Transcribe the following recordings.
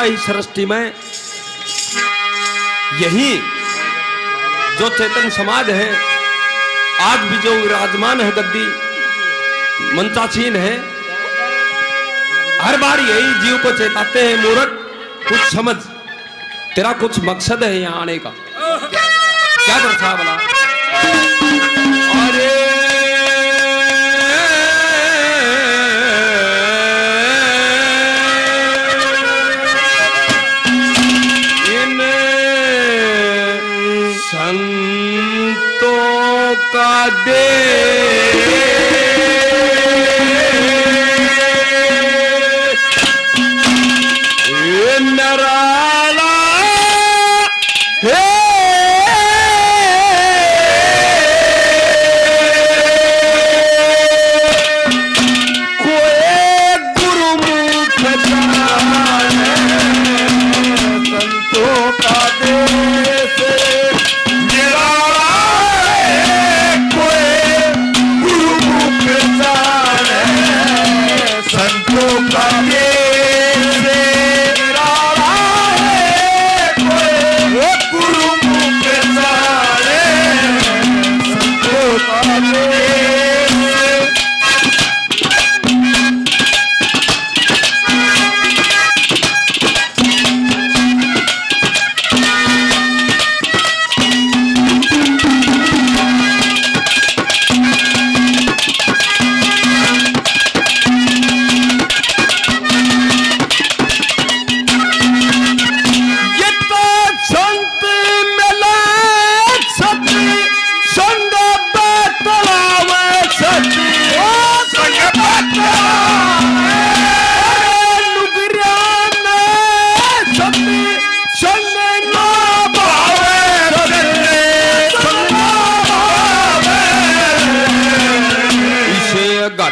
माता ही सृष्टि में यही जो चेतन समाज है, आज भी जो विराजमान है गद्दी मंचासीन है, हर बार यही जीव को चेताते हैं, मूर्ख, कुछ समझ, तेरा कुछ मकसद है यहाँ आने का। क्या दर्शा बोला का देश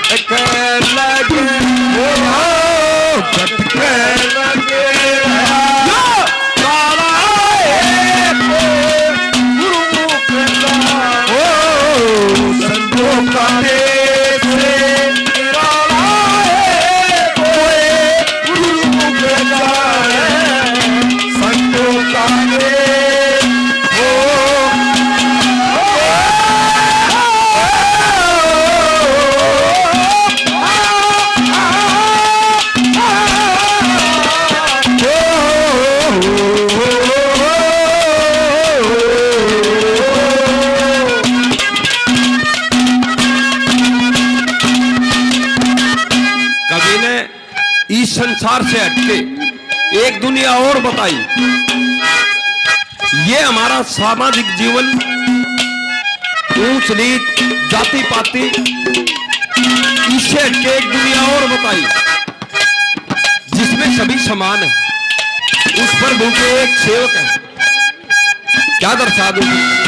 I can't eternal. संसार से हटके एक दुनिया और बताई। ये हमारा सामाजिक जीवन, ऊंच नीच जाति पाति इससे हटके एक दुनिया और बताई, जिसमें सभी समान है। उस पर भूखे एक सेवक है। क्या दर्शा दूँ?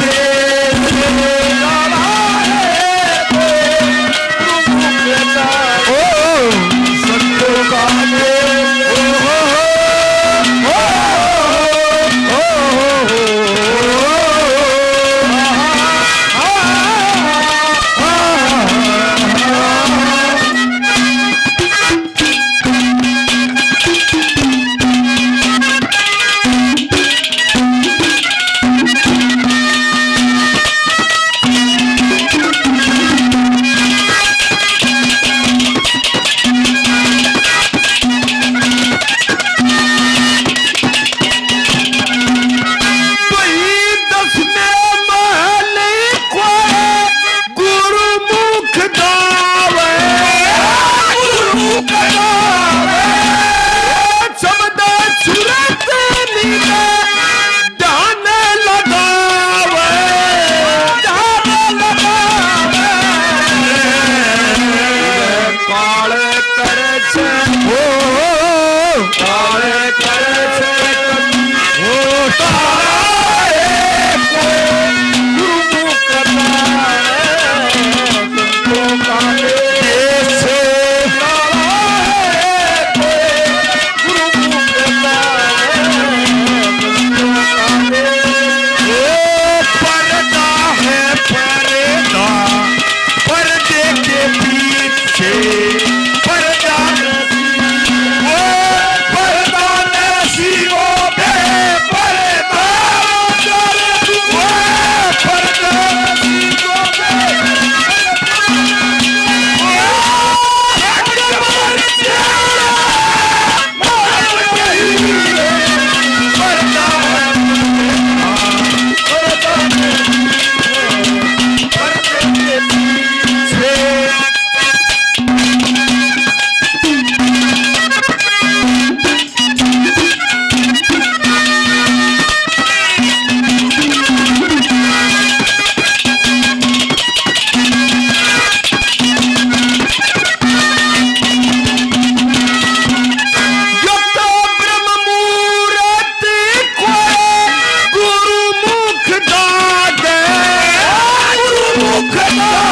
Cristo.